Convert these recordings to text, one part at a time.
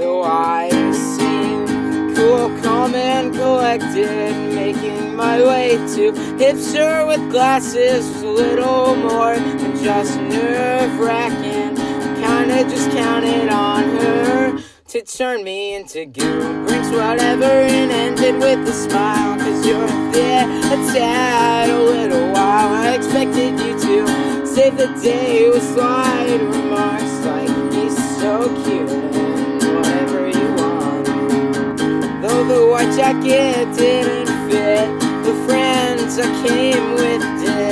Though I seem cool, calm, and collected, making my way to hipster with glasses was a little more than just nerve wracking. Kinda just counted on her to turn me into goo. Brings whatever and ended with a smile. Cause you're there a tad, a little while. I expected you to save the day with slide remarks like he's so cute. White jacket didn't fit, the friends I came with did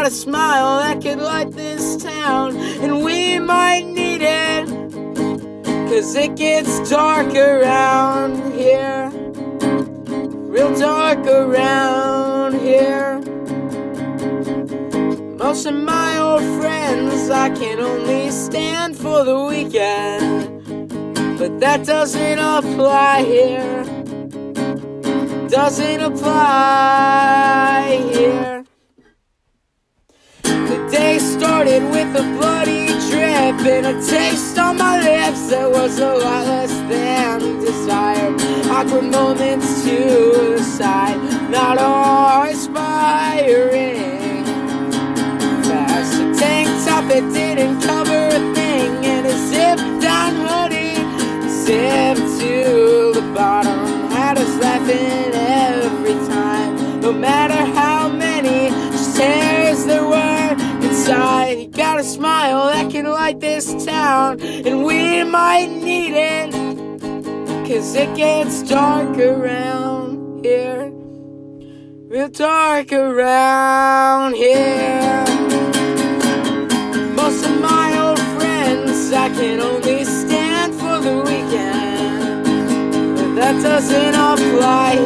got a smile that could light this town, and we might need it. Cause it gets dark around here, real dark around here. Most of my old friends I can only stand for the weekend, but that doesn't apply here. Doesn't apply here. Started with a bloody trip and a taste on my lips that was a lot less than desired. Awkward moments to the side, not all inspiring. Fast a tank top it didn't cover a thing and a zip down hoodie, zip to the bottom. Had us laughing every time, no matter inside. You got a smile that can light this town, and we might need it. Cause it gets dark around here, real dark around here. Most of my old friends I can only stand for the weekend, but that doesn't apply